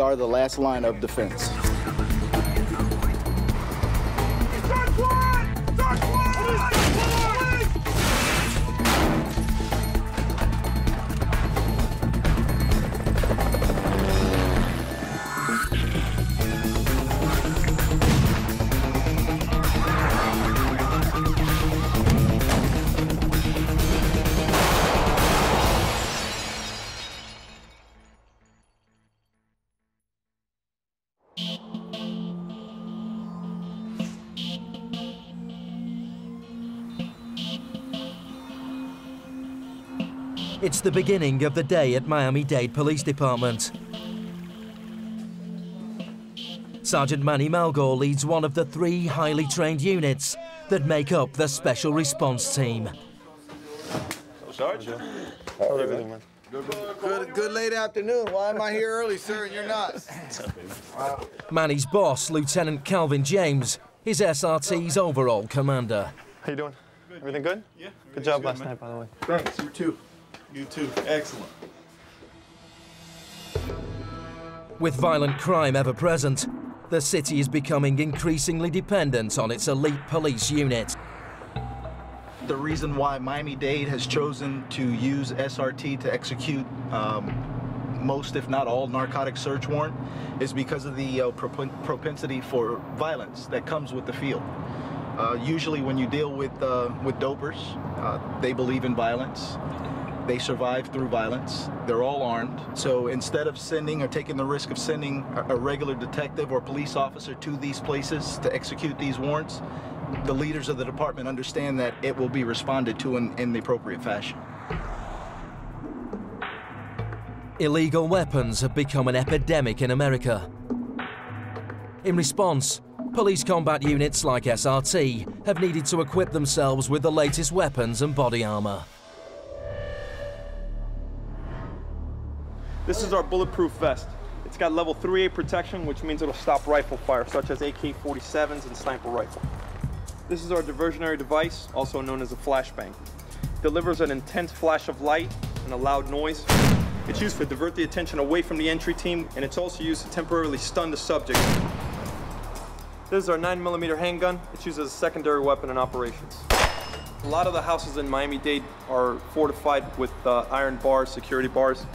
are the last line of defense. It's the beginning of the day at Miami-Dade Police Department. Sergeant Manny Malgore leads one of the three highly trained units that make up the Special Response Team. Sergeant. How are you doing, man? Good, good late afternoon. Why am I here early, sir, and you're not? Manny's boss, Lieutenant Calvin James, is SRT's overall commander. How you doing? Everything good? Yeah. Good job good, last man. night, by the way. Thanks, you too. You too. Excellent. With violent crime ever present, the city is becoming increasingly dependent on its elite police unit. The reason why Miami-Dade has chosen to use SRT to execute um, most, if not all, narcotic search warrant is because of the uh, propen- propensity for violence that comes with the field. Uh, usually, when you deal with uh, with dopers, uh, they believe in violence. They survive through violence. They're all armed. So instead of sending or taking the risk of sending a, regular detective or police officer to these places to execute these warrants, the leaders of the department understand that it will be responded to in, in the appropriate fashion. Illegal weapons have become an epidemic in America. In response, police combat units like SRT have needed to equip themselves with the latest weapons and body armor. This is our bulletproof vest. It's got level 3A protection, which means it'll stop rifle fire, such as AK-47s and sniper rifle. This is our diversionary device, also known as a flashbang. Delivers an intense flash of light and a loud noise. It's used to divert the attention away from the entry team, and it's also used to temporarily stun the subject. This is our 9mm handgun. It's used as a secondary weapon in operations. A lot of the houses in Miami-Dade are fortified with uh, iron bars, security bars.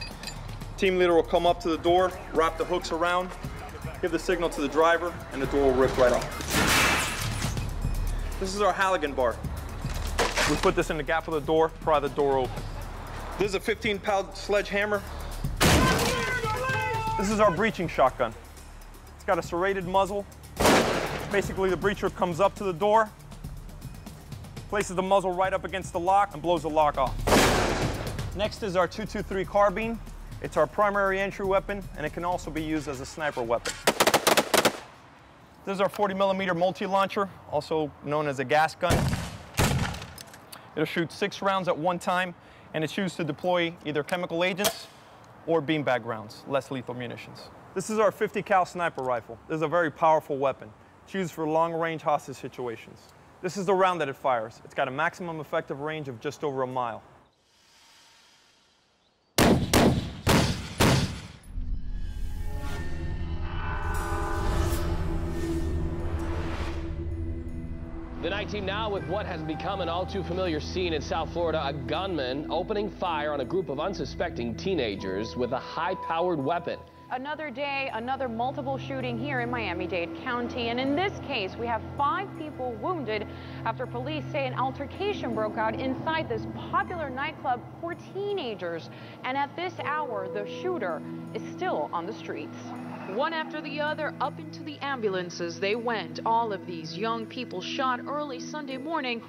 Team leader will come up to the door, wrap the hooks around, give the signal to the driver, and the door will rip right off. This is our Halligan bar. We put this in the gap of the door, pry the door open. This is a 15-pound sledgehammer. This is our breaching shotgun. It's got a serrated muzzle. Basically, the breacher comes up to the door, places the muzzle right up against the lock, and blows the lock off. Next is our 223 carbine. It's our primary entry weapon, and it can also be used as a sniper weapon. This is our 40 millimeter multi-launcher, also known as a gas gun. It'll shoot six rounds at one time, and it's used to deploy either chemical agents or beanbag rounds, less lethal munitions. This is our 50 cal sniper rifle. This is a very powerful weapon. It's used for long-range hostage situations. This is the round that it fires. It's got a maximum effective range of just over a mile. The night team now with what has become an all too familiar scene in South Florida a gunman opening fire on a group of unsuspecting teenagers with a high powered weapon. Another day, another multiple shooting here in Miami-Dade County. And in this case, we have five people wounded after police say an altercation broke out inside this popular nightclub for teenagers. And at this hour, the shooter is still on the streets. One after the other, up into the ambulances they went. All of these young people shot early Sunday morning.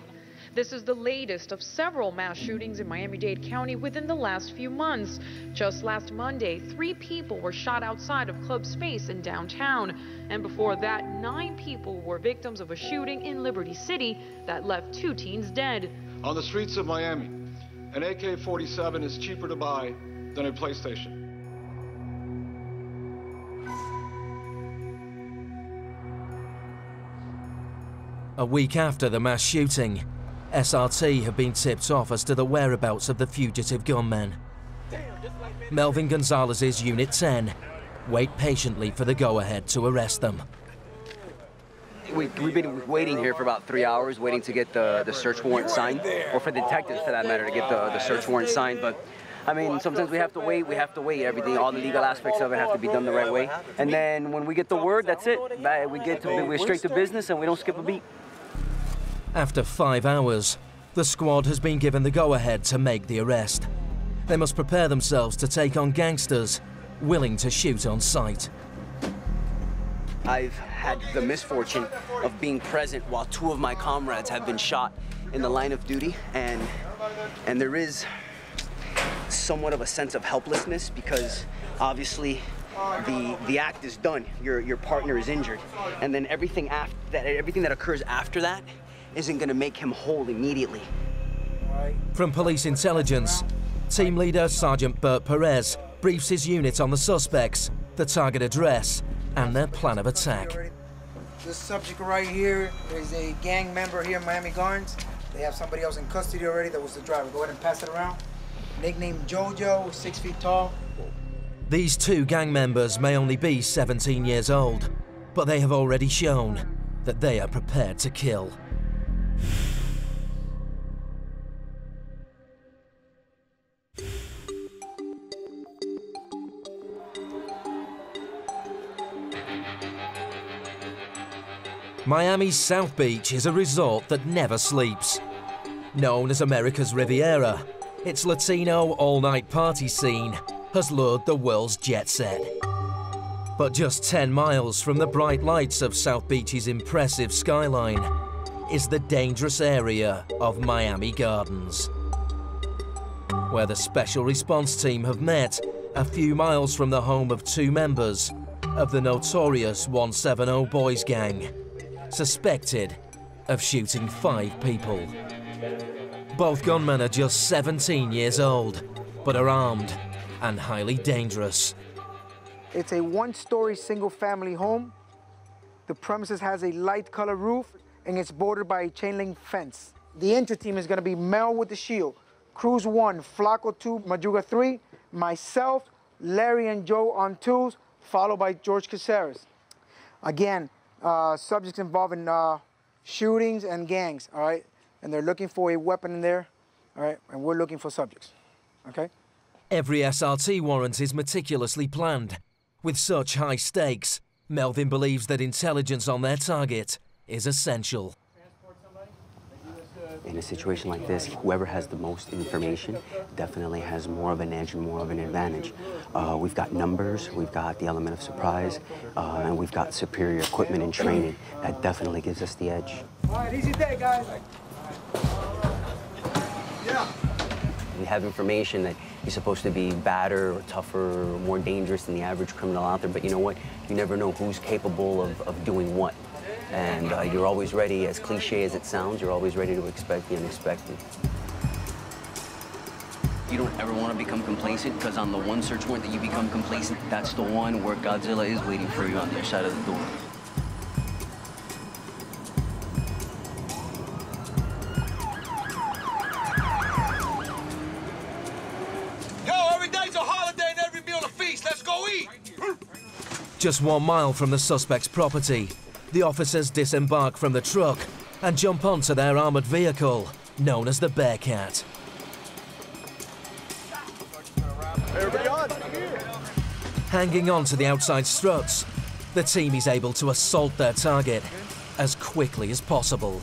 This is the latest of several mass shootings in Miami-Dade County within the last few months. Just last Monday, three people were shot outside of Club Space in downtown. And before that, nine people were victims of a shooting in Liberty City that left two teens dead. On the streets of Miami, an AK 47 is cheaper to buy than a PlayStation. A week after the mass shooting, SRT have been tipped off as to the whereabouts of the fugitive gunmen. Melvin Gonzalez's Unit 10 wait patiently for the go-ahead to arrest them. We, we've been waiting here for about three hours, waiting to get the, the search warrant signed, or for detectives, for that matter, to get the, the search warrant signed. But I mean, sometimes we have to wait. We have to wait. Everything, all the legal aspects of it have to be done the right way. And then when we get the word, that's it. We get to we're straight to business, and we don't skip a beat. After five hours, the squad has been given the go-ahead to make the arrest. They must prepare themselves to take on gangsters willing to shoot on sight. I've had the misfortune of being present while two of my comrades have been shot in the line of duty, and and there is somewhat of a sense of helplessness because obviously the the act is done. Your your partner is injured, and then everything after that, everything that occurs after that, isn't going to make him whole immediately. From police intelligence, team leader Sergeant Bert Perez briefs his unit on the suspects, the target address, and their plan of attack. This subject right here is a gang member here in Miami Gardens. They have somebody else in custody already that was the driver. Go ahead and pass it around. Nicknamed Jojo, six feet tall. These two gang members may only be 17 years old, but they have already shown that they are prepared to kill. Miami's South Beach is a resort that never sleeps. Known as America's Riviera, its Latino all-night party scene has lured the world's jet set. But just 10 miles from the bright lights of South Beach's impressive skyline is the dangerous area of Miami Gardens, where the Special Response Team have met a few miles from the home of two members of the notorious 170 Boys Gang suspected of shooting five people. Both gunmen are just 17 years old, but are armed and highly dangerous. It's a one-story single-family home. The premises has a light color roof and it's bordered by a chain link fence. The entry team is going to be Mel with the shield, Cruz 1, Flaco 2, Madruga 3, myself, Larry and Joe on twos, followed by George Caceres. Again, uh, subjects involving uh, shootings and gangs, all right? And they're looking for a weapon in there, all right? And we're looking for subjects, okay? Every SRT warrant is meticulously planned. With such high stakes, Melvin believes that intelligence on their target is essential. In a situation like this, whoever has the most information definitely has more of an edge and more of an advantage. Uh, we've got numbers, we've got the element of surprise, uh, and we've got superior equipment and training. That definitely gives us the edge. All right, easy day, guys. Yeah. We have information that he's supposed to be badder or tougher or more dangerous than the average criminal out there, but you know what? You never know who's capable of, of doing what. And uh, you're always ready, as cliche as it sounds, you're always ready to expect the unexpected. You don't ever want to become complacent because on the one search warrant that you become complacent, that's the one where Godzilla is waiting for you on the other side of the door. Yo, every day's a holiday and every meal a feast. Let's go eat. Just one mile from the suspect's property, the officers disembark from the truck and jump onto their armoured vehicle, known as the Bearcat. Everybody on. Hanging on to the outside struts, the team is able to assault their target as quickly as possible.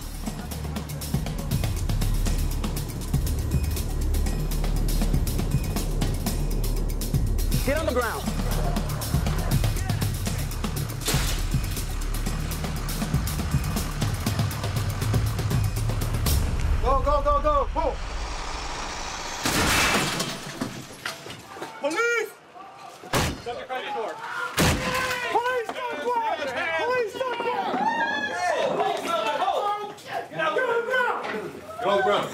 Get on the ground.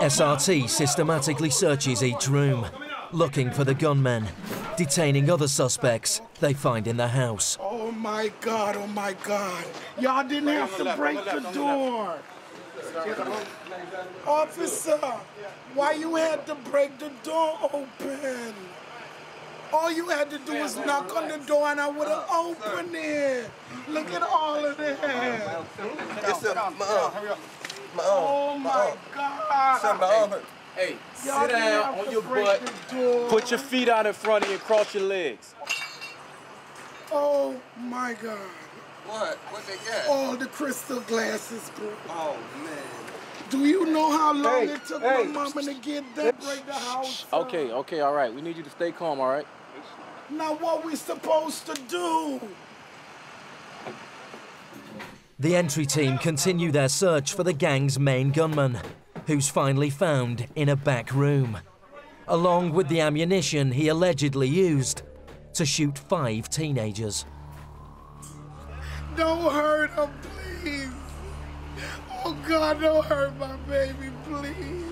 SRT systematically searches each room, looking for the gunmen, detaining other suspects they find in the house. Oh my God, oh my God. Y'all didn't have to break the door. Officer, why you had to break the door open? All you had to do was knock on the door and I would have uh, opened uh. it. Look at all of this. Yes, sir. My arm. Uh, my arm. Oh my God. Sir, my arm hurt. Hey, Y'all sit didn't down have on to your break butt. the door. Put your feet out in front of you and cross your legs. Oh my God. What? What they got? All the crystal glasses broke. Oh, man. Do you know how long Hey, it took hey. my mama to get that break the house? down? Okay, okay, all right. We need you to stay calm, all right? Now what we supposed to do? The entry team continue their search for the gang's main gunman, who's finally found in a back room, along with the ammunition he allegedly used to shoot five teenagers. Don't hurt him, please. Oh God, don't hurt my baby, please.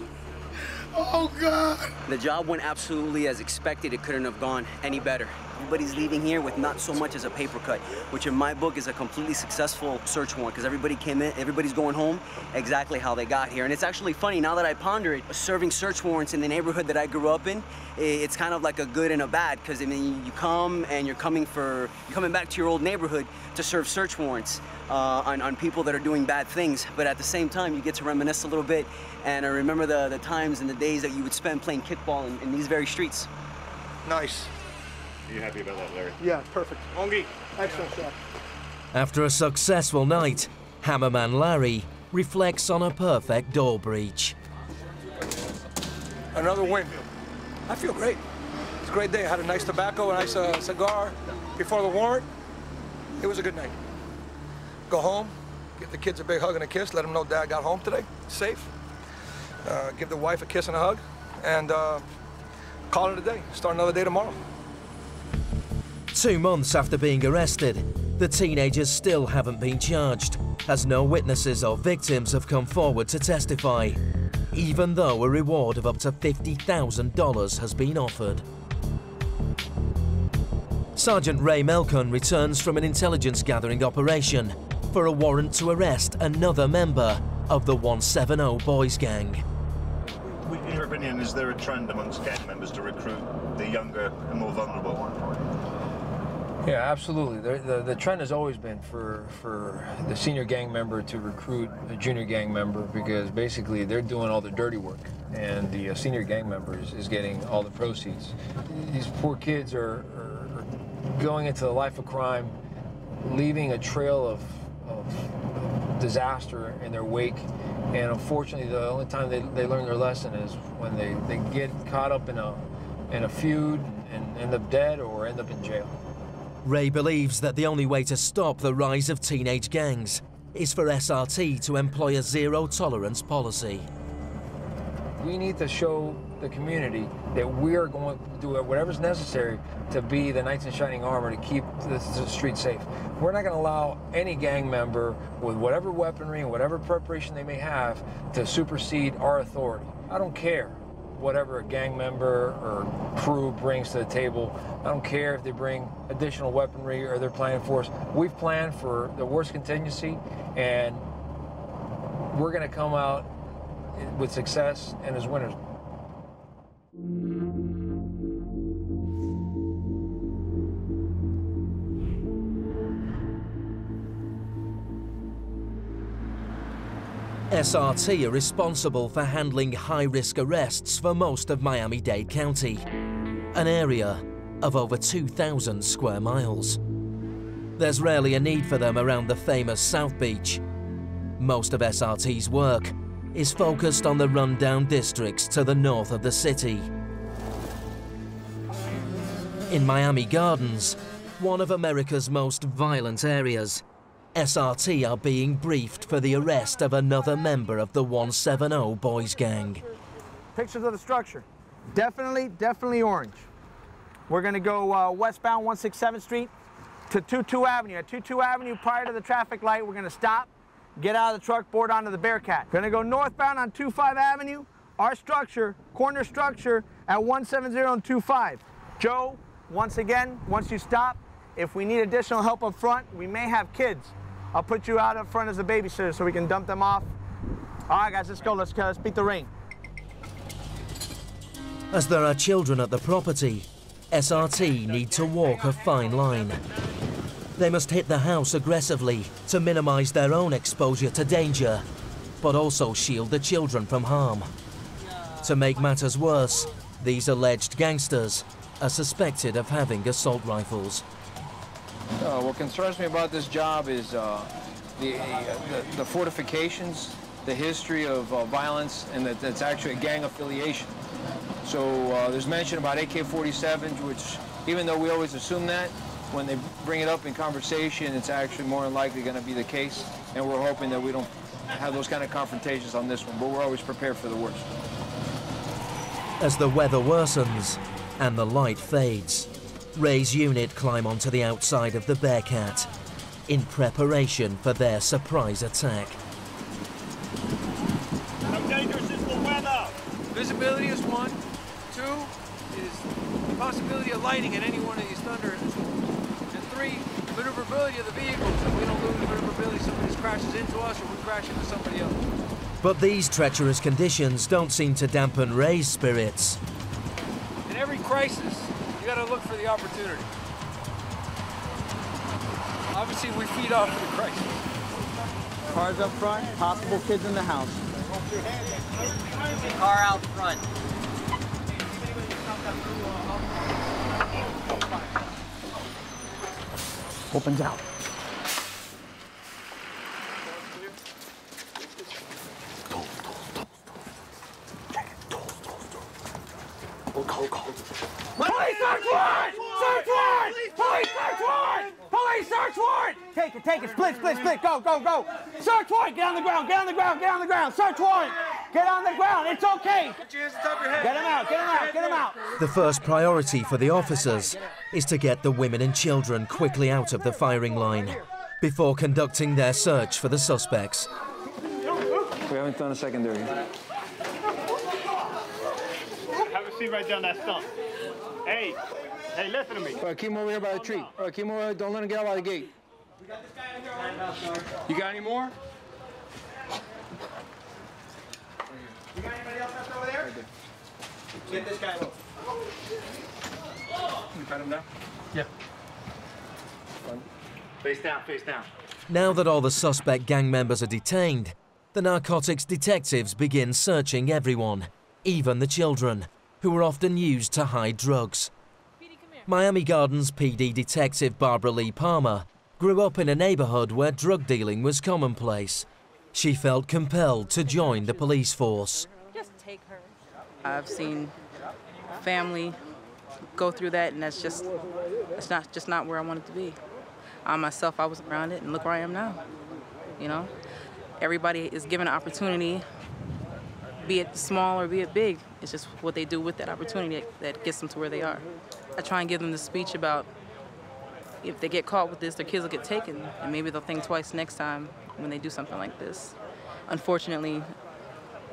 Oh God. The job went absolutely as expected. It couldn't have gone any better. Everybody's leaving here with not so much as a paper cut, which in my book is a completely successful search warrant because everybody came in, everybody's going home exactly how they got here. And it's actually funny now that I ponder it, serving search warrants in the neighborhood that I grew up in, it's kind of like a good and a bad because I mean you come and you're coming for you're coming back to your old neighborhood to serve search warrants uh, on, on people that are doing bad things, but at the same time you get to reminisce a little bit and I remember the, the times and the days that you would spend playing kickball in, in these very streets. Nice. Are you happy about that, Larry? Yeah, perfect. Ongi. Excellent shot. After a successful night, Hammerman Larry reflects on a perfect door breach. Another win. I feel great. It's a great day. I had a nice tobacco, a nice uh, cigar before the warrant. It was a good night. Go home, give the kids a big hug and a kiss, let them know Dad got home today, safe. Uh, give the wife a kiss and a hug, and uh, call it a day. Start another day tomorrow. Two months after being arrested, the teenagers still haven't been charged, as no witnesses or victims have come forward to testify, even though a reward of up to $50,000 has been offered. Sergeant Ray Melcon returns from an intelligence gathering operation for a warrant to arrest another member of the 170 Boys Gang. In your opinion, is there a trend amongst gang members to recruit the younger and more vulnerable? Yeah, absolutely. The, the, the trend has always been for, for the senior gang member to recruit a junior gang member because basically they're doing all the dirty work and the uh, senior gang member is, is getting all the proceeds. These poor kids are, are, going into the life of crime, leaving a trail of, of disaster in their wake. And unfortunately, the only time they, they learn their lesson is when they, they get caught up in a, in a feud and end up dead or end up in jail. Ray believes that the only way to stop the rise of teenage gangs is for SRT to employ a zero tolerance policy. We need to show the community that we are going to do whatever's necessary to be the knights in shining armor to keep the, the street safe. We're not going to allow any gang member with whatever weaponry and whatever preparation they may have to supersede our authority. I don't care whatever a gang member or crew brings to the table. I don't care if they bring additional weaponry or they're planning for us. We've planned for the worst contingency and we're going to come out with success and as winners. SRT are responsible for handling high risk arrests for most of Miami Dade County, an area of over 2,000 square miles. There's rarely a need for them around the famous South Beach. Most of SRT's work is focused on the rundown districts to the north of the city. In Miami Gardens, one of America's most violent areas, SRT are being briefed for the arrest of another member of the 170 Boys Gang. Pictures of the structure. Definitely, definitely orange. We're gonna go uh, westbound 167th Street to 22 Avenue. At 22 Avenue, prior to the traffic light, we're gonna stop, get out of the truck, board onto the Bearcat. We're gonna go northbound on 25 Avenue. Our structure, corner structure at 170 and 25. Joe, once again, once you stop, if we need additional help up front, we may have kids. I'll put you out up front as a babysitter so we can dump them off All right, guys, let's go. Let's, uh, let's beat the ring. As there are children at the property, SRT need to walk a fine line. They must hit the house aggressively to minimize their own exposure to danger, but also shield the children from harm. To make matters worse, these alleged gangsters are suspected of having assault rifles. Uh, what concerns me about this job is uh, the, the, the fortifications, the history of uh, violence, and that it's actually a gang affiliation. So uh, there's mention about AK-47s, which even though we always assume that, when they bring it up in conversation, it's actually more than likely going to be the case. And we're hoping that we don't have those kind of confrontations on this one, but we're always prepared for the worst. As the weather worsens and the light fades, Ray's unit climb onto the outside of the Bearcat in preparation for their surprise attack. How dangerous is the weather? Visibility is one. Two is the possibility of lighting at any one of these thunder. And three, maneuverability of the vehicles. If we don't lose maneuverability, somebody crashes into us or we crash into somebody else. But these treacherous conditions don't seem to dampen Ray's spirits. In every crisis, you gotta look for the opportunity. Obviously, we feed off the crisis. Cars up front, possible kids in the house. Car out front. Opens out. Police search warrant! Search warrant! Police search warrant! Police search warrant! Take it, take it, split, split, split, go, go, go. Search warrant, get on the ground, get on the ground, get on the ground. Search warrant, get on the ground, it's okay. Put your hands on top of your head. Get him out, get him out, get him out. The first priority for the officers is to get the women and children quickly out of the firing line before conducting their search for the suspects. We haven't done a secondary. Have a seat right down that stump. Hey, hey, listen to me. All right, keep him over here by the tree. All right, keep him over here. Don't let him get out by the gate. You got any more? You got anybody else left over there? Get this guy low. You pat him down? Yeah. Face down, face down. Now that all the suspect gang members are detained, the narcotics detectives begin searching everyone, even the children, who are often used to hide drugs. Miami Gardens PD detective Barbara Lee Palmer grew up in a neighborhood where drug dealing was commonplace. She felt compelled to join the police force. Just take her. I've seen family go through that, and that's just it's not just not where I wanted to be. I myself, I was around it, and look where I am now. You know, everybody is given an opportunity, be it small or be it big. It's just what they do with that opportunity that gets them to where they are. I try and give them the speech about if they get caught with this, their kids will get taken, and maybe they'll think twice next time when they do something like this. Unfortunately,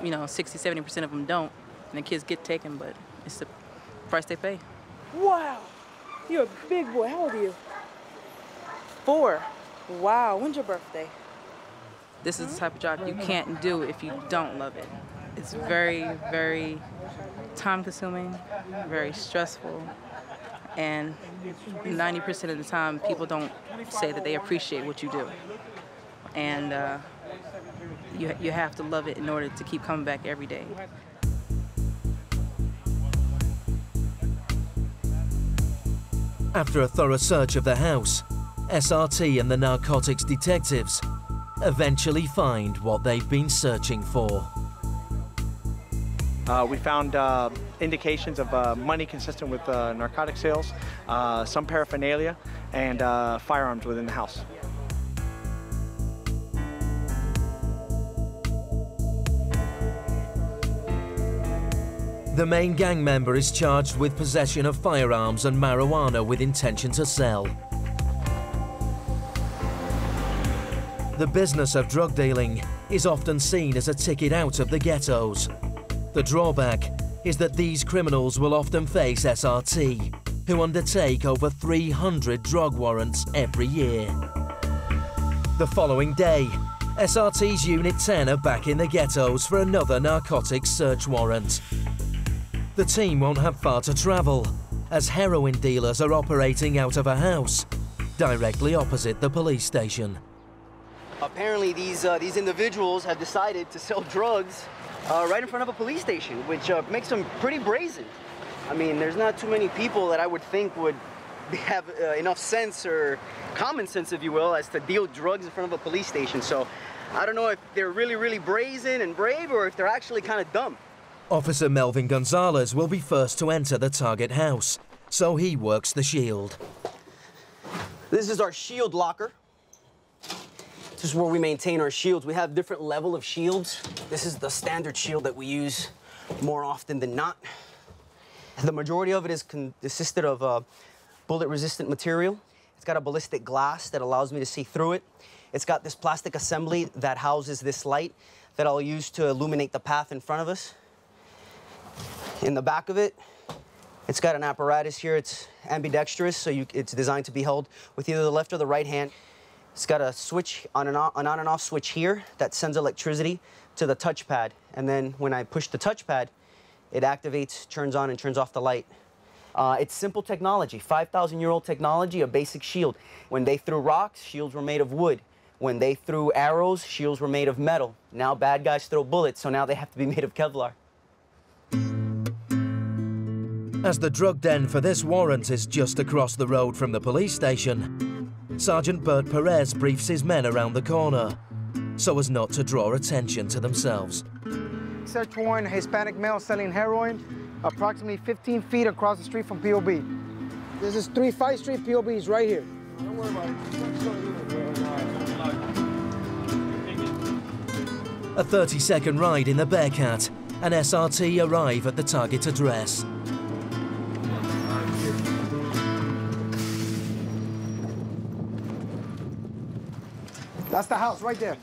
you know, 60, 70% of them don't, and the kids get taken, but it's the price they pay. Wow, you're a big boy. How old are you? Four. Wow, when's your birthday? This is the type of job you can't do if you don't love it. It's very, very time consuming, very stressful, and 90% of the time people don't say that they appreciate what you do. And uh, you, you have to love it in order to keep coming back every day. After a thorough search of the house, SRT and the narcotics detectives eventually find what they've been searching for. Uh, we found uh, indications of uh, money consistent with uh, narcotic sales, uh, some paraphernalia, and uh, firearms within the house. The main gang member is charged with possession of firearms and marijuana with intention to sell. The business of drug dealing is often seen as a ticket out of the ghettos. The drawback is that these criminals will often face SRT, who undertake over 300 drug warrants every year. The following day, SRT's Unit 10 are back in the ghettos for another narcotics search warrant. The team won't have far to travel, as heroin dealers are operating out of a house directly opposite the police station. Apparently, these uh, these individuals have decided to sell drugs uh, right in front of a police station, which uh, makes them pretty brazen. I mean, there's not too many people that I would think would have uh, enough sense or common sense, if you will, as to deal drugs in front of a police station. So I don't know if they're really, really brazen and brave or if they're actually kind of dumb. Officer Melvin Gonzalez will be first to enter the target house, so he works the shield. This is our shield locker. This is where we maintain our shields. We have different level of shields. This is the standard shield that we use more often than not. The majority of it is consisted of uh, bullet-resistant material. It's got a ballistic glass that allows me to see through it. It's got this plastic assembly that houses this light that I'll use to illuminate the path in front of us. In the back of it, it's got an apparatus here. It's ambidextrous, so you, it's designed to be held with either the left or the right hand. It's got a switch, on and off, an on and off switch here that sends electricity to the touchpad. And then when I push the touchpad, it activates, turns on, and turns off the light. Uh, it's simple technology, 5,000 year old technology, a basic shield. When they threw rocks, shields were made of wood. When they threw arrows, shields were made of metal. Now bad guys throw bullets, so now they have to be made of Kevlar. As the drug den for this warrant is just across the road from the police station, Sergeant Bert Perez briefs his men around the corner so as not to draw attention to themselves. Search warrant, Hispanic male selling heroin, approximately 15 feet across the street from POB. This is 3 Fight Street, POB is right here. Don't worry about it. A 30 second ride in the Bearcat, and SRT arrive at the target address. That's the house right there.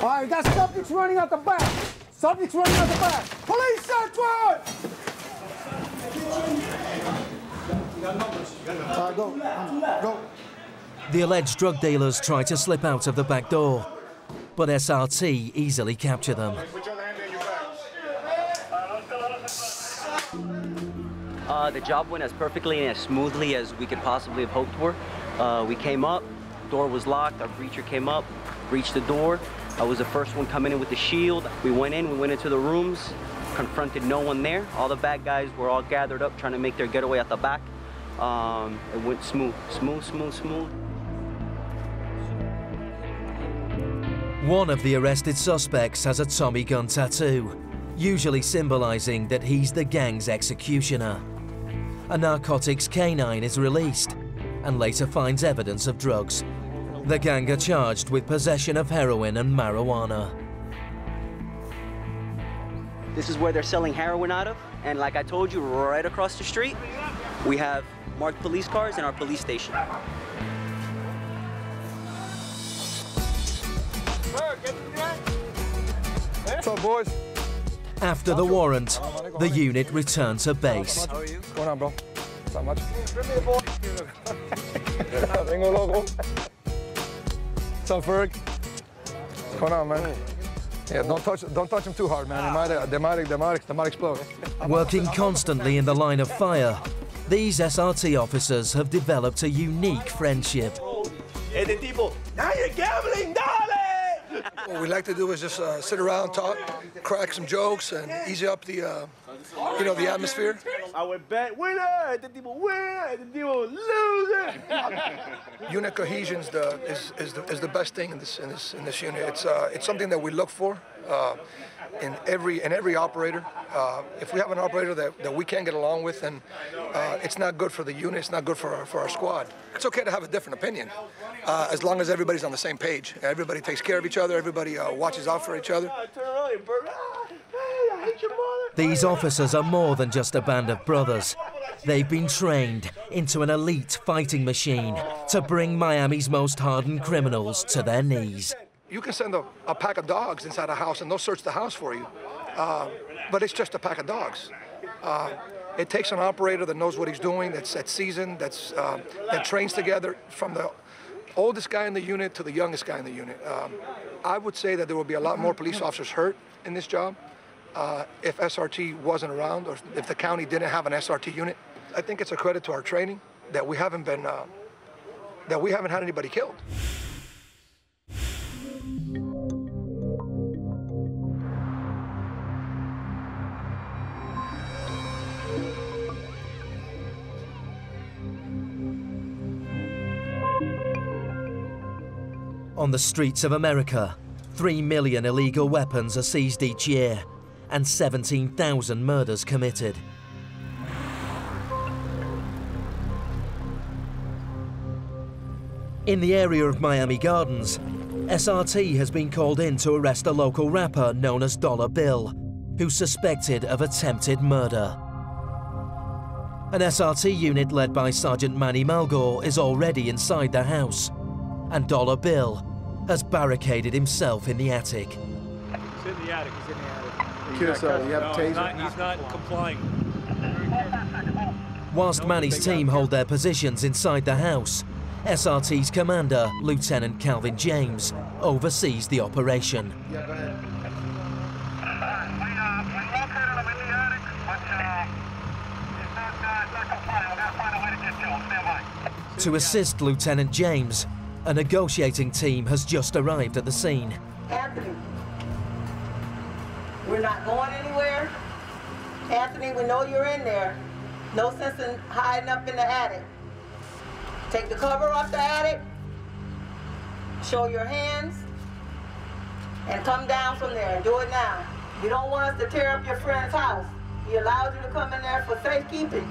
All right, we got subjects running out the back. Subjects running out the back. Police warrant! Uh, go, go. The alleged drug dealers try to slip out of the back door, but SRT easily capture them. Uh, the job went as perfectly and as smoothly as we could possibly have hoped for. Uh, we came up, door was locked, our breacher came up, breached the door. I was the first one coming in with the shield. We went in, we went into the rooms, confronted no one there. All the bad guys were all gathered up trying to make their getaway at the back. Um, it went smooth, smooth, smooth, smooth. One of the arrested suspects has a Tommy gun tattoo, usually symbolizing that he's the gang's executioner. A narcotics canine is released and later finds evidence of drugs. The gang are charged with possession of heroin and marijuana. This is where they're selling heroin out of, and like I told you, right across the street, we have marked police cars in our police station. What's up, boys? After the warrant, the unit returned to base. What's Ferg? What's going on, man? Yeah, don't touch, don't touch them too hard, man. They might, they might, they might, they might explode. Working constantly in the line of fire, these SRT officers have developed a unique friendship. Oh, hey, the now you're gambling, dale! What we like to do is just uh, sit around, talk, crack some jokes, and easy up the, uh, you know, the atmosphere. I would bet winner, the tipo winner, the tipo loser. unit cohesion is the is, is the is the best thing in this in this in this unit. It's uh, it's something that we look for. In every in every operator. Uh, if we have an operator that, that we can't get along with, then uh, it's not good for the unit. It's not good for our, for our squad. It's okay to have a different opinion, uh, as long as everybody's on the same page. Everybody takes care of each other. Everybody uh, watches out for each other. These officers are more than just a band of brothers. They've been trained into an elite fighting machine to bring Miami's most hardened criminals to their knees you can send a, a, pack of dogs inside a house and they'll search the house for you. Uh, but it's just a pack of dogs. Uh, It takes an operator that knows what he's doing, that's, that's seasoned, that's, um, that trains together from the oldest guy in the unit to the youngest guy in the unit. Um, I would say that there will be a lot more police officers hurt in this job uh, if SRT wasn't around or if the county didn't have an SRT unit. I think it's a credit to our training that we haven't been, uh, that we haven't had anybody killed. On the streets of America, 3 million illegal weapons are seized each year and 17,000 murders committed. In the area of Miami Gardens, SRT has been called in to arrest a local rapper known as Dollar Bill, who's suspected of attempted murder. An SRT unit led by Sergeant Manny Malgore is already inside the house, and Dollar Bill has barricaded himself in the attic. He's in the attic. He's in the attic. Kill yourself. You have a No, taser? He's not, he's not complying. Whilst Manny's team hold their positions inside the house, SRT's commander, Lieutenant Calvin James, oversees the operation. Yeah, go ahead. To assist Lieutenant James, a negotiating team has just arrived at the scene. Anthony, we're not going anywhere. Anthony, we know you're in there. No sense in hiding up in the attic. Take the cover off the attic, show your hands, and come down from there and do it now. You don't want us to tear up your friend's house. He allowed you to come in there for safekeeping.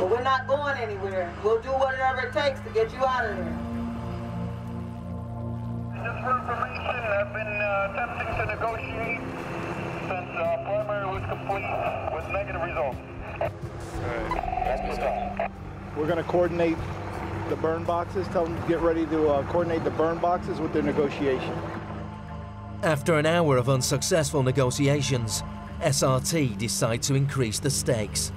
But we're not going anywhere. We'll do whatever it takes to get you out of there. Just for information, I've been uh, attempting to negotiate since uh, primary was complete with negative results. We're going to coordinate the burn boxes. Tell them to get ready to uh, coordinate the burn boxes with their negotiation. After an hour of unsuccessful negotiations, SRT decide to increase the stakes.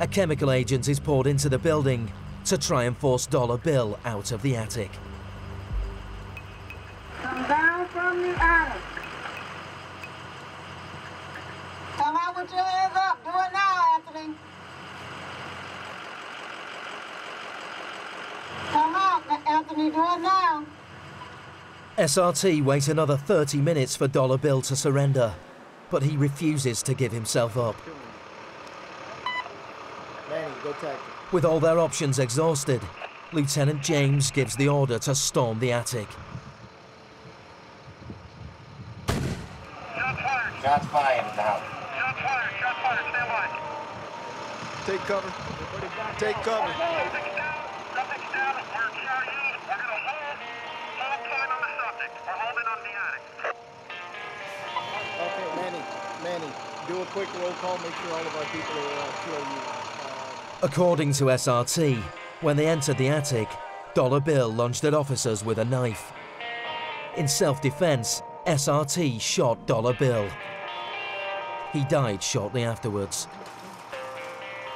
A chemical agent is poured into the building to try and force Dollar Bill out of the attic. Come down from the attic. Come out with your hands up. Do it now, Anthony. Come out, Anthony. Do it now. SRT wait another 30 minutes for Dollar Bill to surrender, but he refuses to give himself up. Manny, go tactic. With all their options exhausted, Lieutenant James gives the order to storm the attic. Shots fired in the house. Shots fired, shots fired, stand by. Take cover. Take cover. Nothing's down, nothing's down. We're charging. We're gonna hold. Hold point on the subject. We're holding on the attic. Okay, Manny. Manny, do a quick roll call. Make sure all of our people are uh, POU. According to SRT, when they entered the attic, Dollar Bill lunged at officers with a knife. In self-defense, SRT shot Dollar Bill. He died shortly afterwards.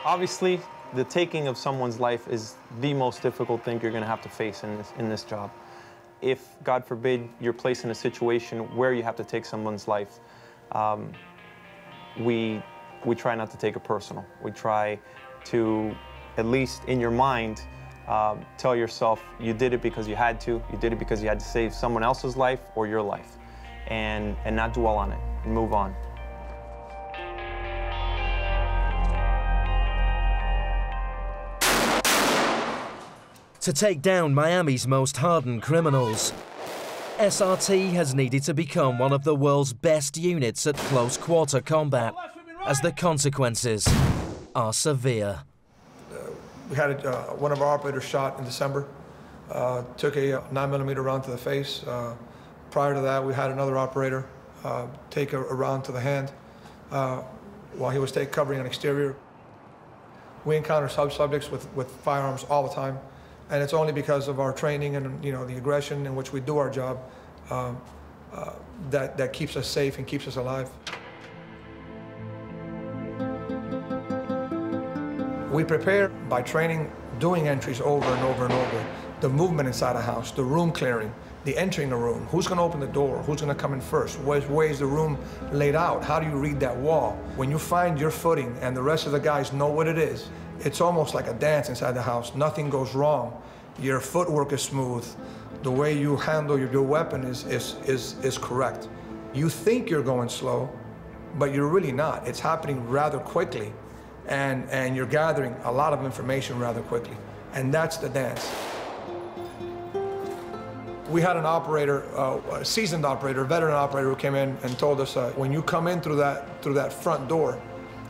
Obviously, the taking of someone's life is the most difficult thing you're going to have to face in this, in this job. If, God forbid, you're placed in a situation where you have to take someone's life, um, we, we try not to take it personal. We try to, at least in your mind, um, tell yourself you did it because you had to, you did it because you had to save someone else's life or your life, and, and not dwell on it and move on. To take down Miami's most hardened criminals, SRT has needed to become one of the world's best units at close quarter combat, as the consequences are severe. We had uh, one of our operators shot in December, uh, took a 9mm round to the face. Uh, prior to that, we had another operator uh, take a, a round to the hand uh, while he was take, covering an exterior. We encounter sub-subjects with, with firearms all the time, and it's only because of our training and you know the aggression in which we do our job um, uh, that, that keeps us safe and keeps us alive. We prepare by training, doing entries over and over and over. The movement inside a house, the room clearing, the entering the room. Who's going to open the door? Who's going to come in first? Where's, where's the room laid out? How do you read that wall? When you find your footing and the rest of the guys know what it is, it's almost like a dance inside the house. Nothing goes wrong. Your footwork is smooth. The way you handle your, your weapon is, is, is, is correct. You think you're going slow, but you're really not. It's happening rather quickly, and, and you're gathering a lot of information rather quickly. And that's the dance. We had an operator, uh, a seasoned operator, a veteran operator who came in and told us, uh, when you come in through that, through that front door,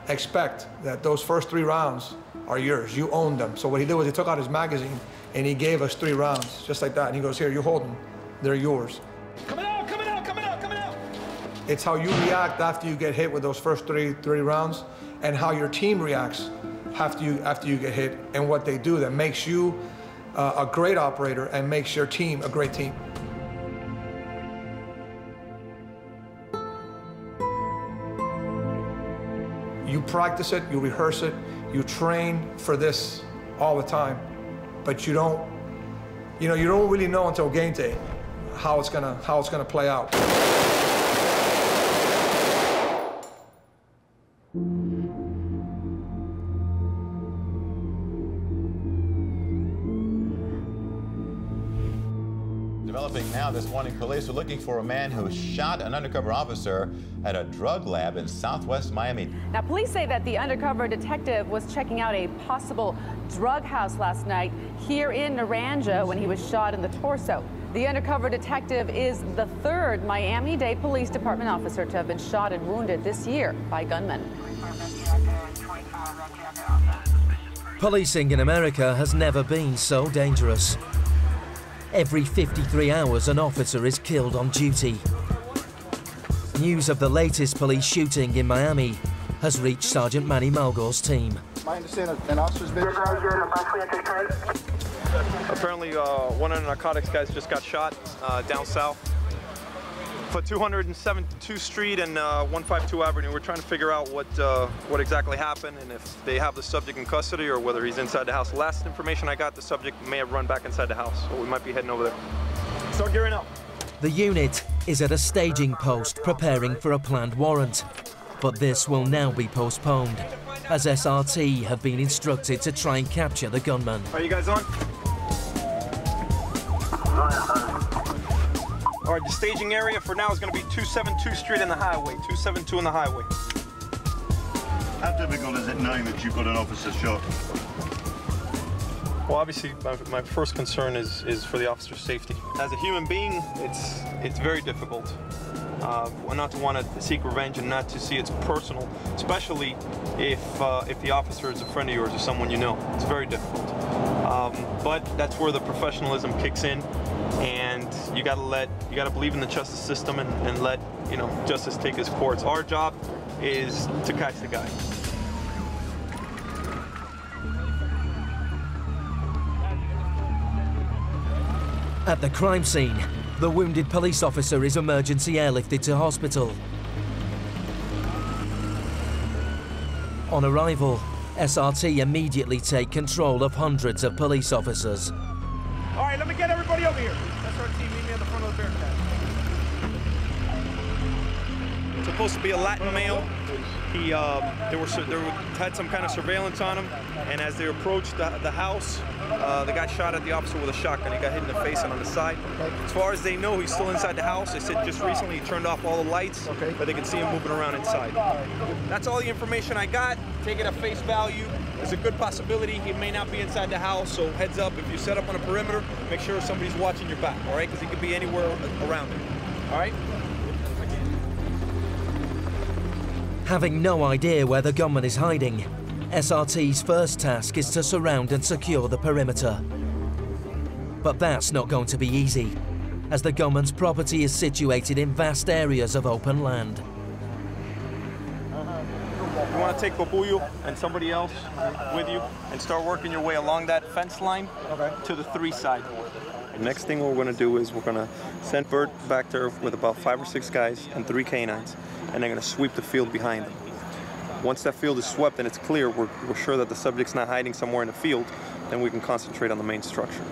expect that those first three rounds are yours. You own them. So what he did was he took out his magazine and he gave us three rounds, just like that. And he goes, here, you hold them. They're yours. Coming out, coming out, coming out, coming out. It's how you react after you get hit with those first three, three rounds and how your team reacts after you, after you get hit and what they do that makes you uh, a great operator and makes your team a great team. You practice it, you rehearse it, you train for this all the time, but you don't, you know, you don't really know until game day how it's gonna, how it's gonna play out. Developing this morning, police are looking for a man who shot an undercover officer at a drug lab in southwest Miami. Now, police say that the undercover detective was checking out a possible drug house last night here in Naranja when he was shot in the torso. The undercover detective is the third Miami-Dade Police Department officer to have been shot and wounded this year by gunmen. Policing in America has never been so dangerous. Every 53 hours, an officer is killed on duty. News of the latest police shooting in Miami has reached Sergeant Manny Malgore's team. My understanding, an officer's been Apparently, uh, one of the narcotics guys just got shot uh, down south. For 272 Street and uh, 152 Avenue, we're trying to figure out what uh, what exactly happened and if they have the subject in custody or whether he's inside the house. Last information I got, the subject may have run back inside the house, so we might be heading over there. Start gearing up. The unit is at a staging post preparing for a planned warrant. But this will now be postponed, as SRT have been instructed to try and capture the gunman. Are you guys on? All right, the staging area for now is going to be 272 Street and the highway. 272 on the highway. How difficult is it knowing that you've got an officer shot? Well, obviously, my, my first concern is is for the officer's safety. As a human being, it's it's very difficult. Uh, not to want to seek revenge and not to see it's personal, especially if uh, if the officer is a friend of yours or someone you know. It's very difficult. Um, but that's where the professionalism kicks in, and you got to let you got to believe in the justice system and, and let you know justice take its course. Our job is to catch the guy. At the crime scene, the wounded police officer is emergency airlifted to hospital. On arrival, SRT immediately take control of hundreds of police officers. All right, let me get everybody over here. That's our team. Meet me at the front of the Bearcat. It's supposed to be a Latin male. He, uh, there were there were, had some kind of surveillance on him, and as they approached the, the house, uh, the guy shot at the officer with a shotgun. He got hit in the face and on the side. As far as they know, he's still inside the house. They said just recently he turned off all the lights, but they could see him moving around inside. That's all the information I got. Take it at face value. There's a good possibility he may not be inside the house, so heads up. If you set up on a perimeter, make sure somebody's watching your back, all right? Because he could be anywhere around it, all right? Having no idea where the gunman is hiding, SRT's first task is to surround and secure the perimeter. But that's not going to be easy, as the gunman's property is situated in vast areas of open land. You want to take Popuyo and somebody else with you and start working your way along that fence line to the three side. Next thing we're going to do is we're going to send Bert back there with about five or six guys and three canines, and they're going to sweep the field behind them. Once that field is swept and it's clear, we're, we're sure that the subject's not hiding somewhere in the field, then we can concentrate on the main structure.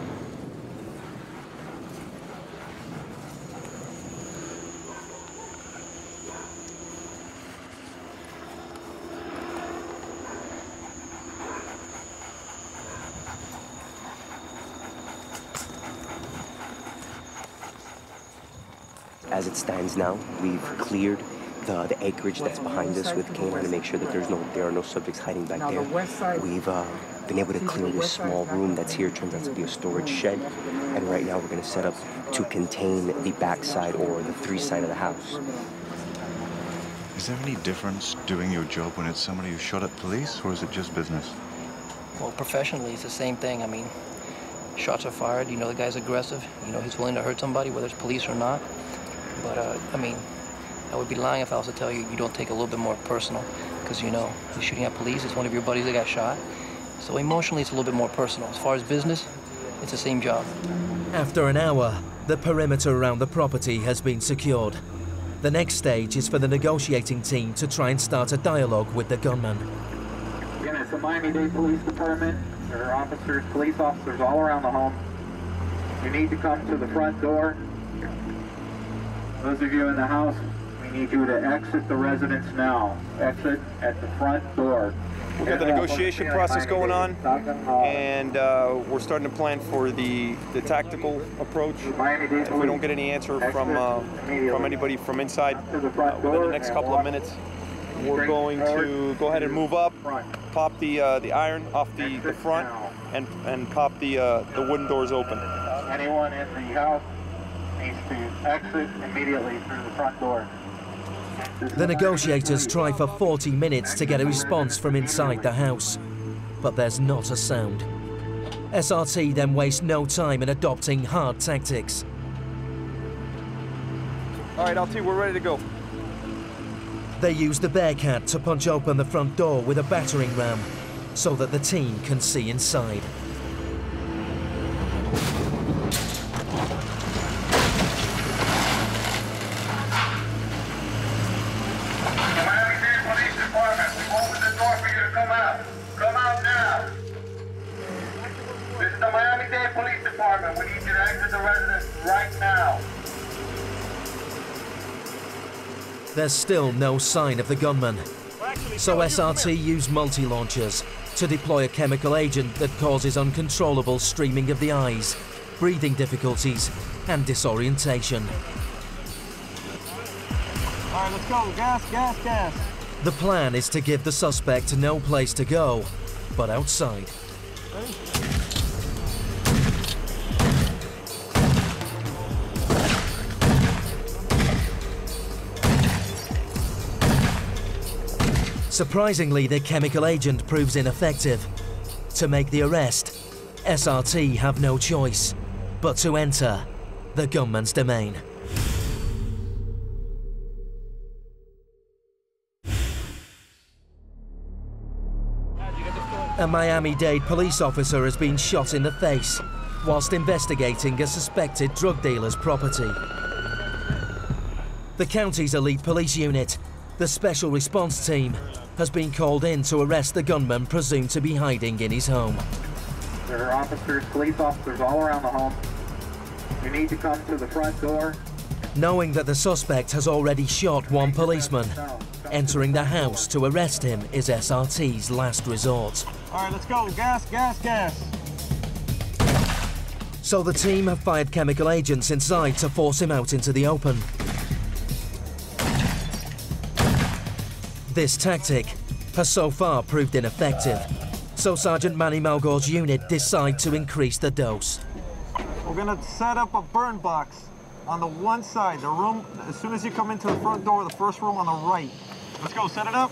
Stands now, we've cleared the, the acreage that's behind us with canine to make sure that there's no there are no subjects hiding back there. We've uh, been able to clear this small room that's here. Turns out to be a storage shed, and right now we're going to set up to contain the backside or the three side of the house. Is there any difference doing your job when it's somebody who shot at police, or is it just business? Well, professionally, it's the same thing. I mean, shots are fired. You know the guy's aggressive. You know he's willing to hurt somebody, whether it's police or not. But, uh, I mean, I would be lying if I was to tell you you don't take a little bit more personal. Because, you know, you're shooting at police. It's one of your buddies that got shot. So emotionally, it's a little bit more personal. As far as business, it's the same job. After an hour, the perimeter around the property has been secured. The next stage is for the negotiating team to try and start a dialogue with the gunman. Again, it's the Miami-Dade Police Department. There are officers, police officers all around the home. You need to come to the front door. Those of you in the house, we need you to exit the residence now. Exit at the front door. We've got the negotiation process going on, and uh, we're starting to plan for the, the tactical approach. If we don't get any answer from uh, from anybody from inside uh, within the next couple of minutes, we're going to go ahead and move up, pop the uh, the iron off the, the front, and and pop the uh, the wooden doors open. Anyone in the house needs to exit immediately through the front door. The negotiators try for 40 minutes to get a response from inside the house, but there's not a sound. SRT then waste no time in adopting hard tactics. All right, LT, we're ready to go. They use the Bearcat to punch open the front door with a battering ram so that the team can see inside. There's still no sign of the gunman. So SRT use multi-launchers to deploy a chemical agent that causes uncontrollable streaming of the eyes, breathing difficulties and disorientation. All right, let's go. Gas, gas, gas. The plan is to give the suspect no place to go, but outside. Surprisingly, the chemical agent proves ineffective. To make the arrest, SRT have no choice but to enter the gunman's domain. A Miami-Dade police officer has been shot in the face whilst investigating a suspected drug dealer's property. The county's elite police unit, the Special Response Team, has been called in to arrest the gunman presumed to be hiding in his home. There are officers, police officers all around the home. You need to come to the front door. Knowing that the suspect has already shot one policeman, entering the house to arrest him is SRT's last resort. All right, let's go. Gas, gas, gas. So the team have fired chemical agents inside to force him out into the open. This tactic has so far proved ineffective, so Sergeant Manny Malgore's unit decide to increase the dose. We're gonna set up a burn box on the one side, the room, as soon as you come into the front door, the first room on the right. Let's go, set it up.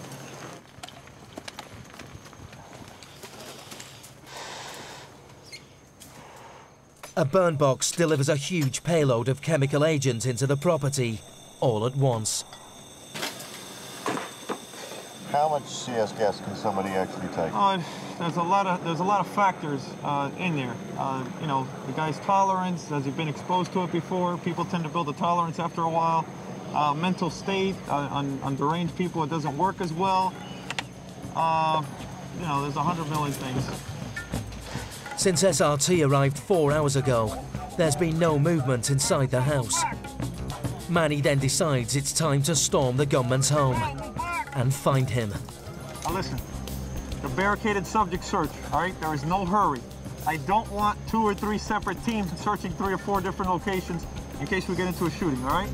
A burn box delivers a huge payload of chemical agent into the property all at once. How much CS gas can somebody actually take? Uh, there's a lot of there's a lot of factors uh, in there. Uh, you know, the guy's tolerance. Has he been exposed to it before? People tend to build a tolerance after a while. Uh, mental state uh, on, on deranged people, it doesn't work as well. Uh, you know, there's a hundred million things. Since SRT arrived four hours ago, there's been no movement inside the house. Manny then decides it's time to storm the gunman's home and find him. Now listen, the barricaded subject search, all right? There is no hurry. I don't want two or three separate teams searching three or four different locations in case we get into a shooting, all right?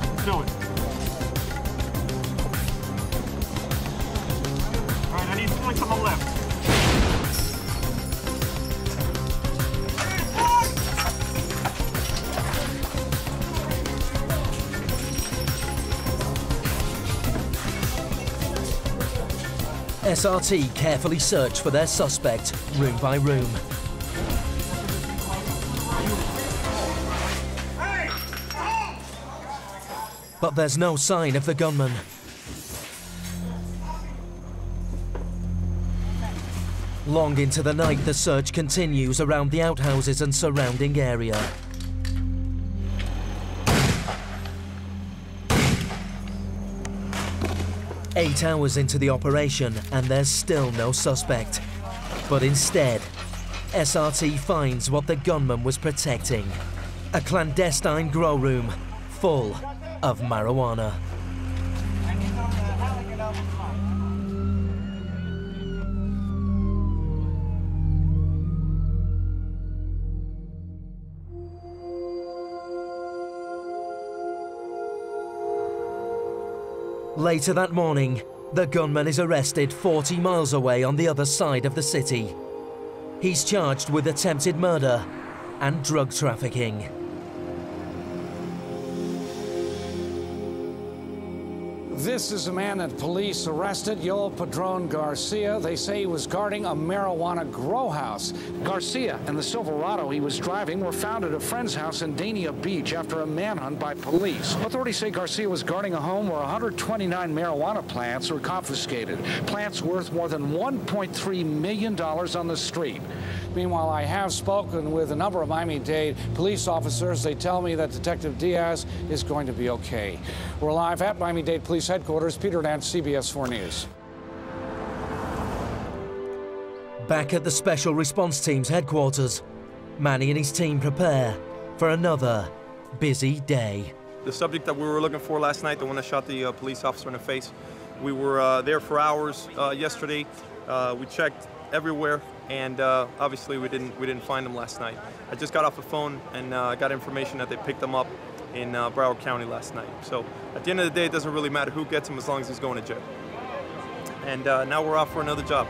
Let's do it. All right, I need points on the left. SRT carefully search for their suspect, room by room. But there's no sign of the gunman. Long into the night, the search continues around the outhouses and surrounding area. Eight hours into the operation, and there's still no suspect. But instead, SRT finds what the gunman was protecting a clandestine grow room full of marijuana. Later that morning, the gunman is arrested 40 miles away on the other side of the city. He's charged with attempted murder and drug trafficking. This is a man that police arrested, Yoel Padron Garcia. They say he was guarding a marijuana grow house. Garcia and the Silverado he was driving were found at a friend's house in Dania Beach after a manhunt by police. Authorities say Garcia was guarding a home where 129 marijuana plants were confiscated. Plants worth more than $1.3 million on the street. Meanwhile, I have spoken with a number of Miami-Dade police officers. They tell me that Detective Diaz is going to be okay. We're live at Miami-Dade Police Headquarters. Peter Nance, CBS 4 News. Back at the Special Response Team's headquarters, Manny and his team prepare for another busy day. The subject that we were looking for last night, the one that shot the uh, police officer in the face, we were uh, there for hours uh, yesterday. Uh, we checked everywhere, and uh, obviously we didn't we didn't find them last night. I just got off the phone and uh, got information that they picked them up in Broward County last night. So at the end of the day, it doesn't really matter who gets him as long as he's going to jail. And now we're off for another job.